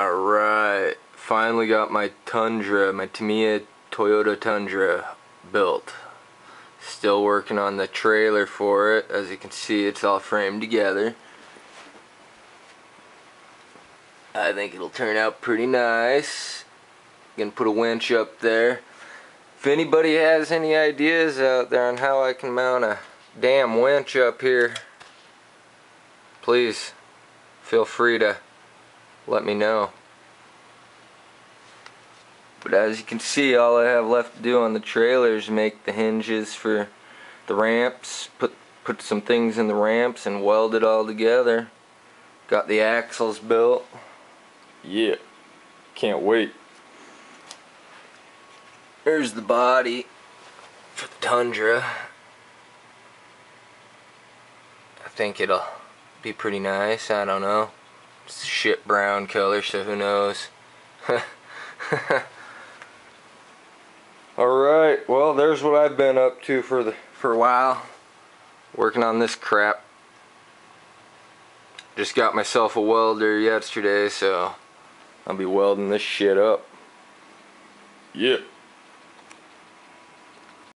Alright, finally got my Tundra, my Tamiya Toyota Tundra built. Still working on the trailer for it. As you can see, it's all framed together. I think it'll turn out pretty nice. Gonna put a winch up there. If anybody has any ideas out there on how I can mount a damn winch up here, please feel free to let me know. But as you can see, all I have left to do on the trailer is make the hinges for the ramps, put put some things in the ramps and weld it all together. Got the axles built. Yeah, can't wait. There's the body for the Tundra. I think it'll be pretty nice, I don't know. Shit brown color, so who knows. Alright, well there's what I've been up to for the for a while. Working on this crap. Just got myself a welder yesterday, so I'll be welding this shit up. Yeah.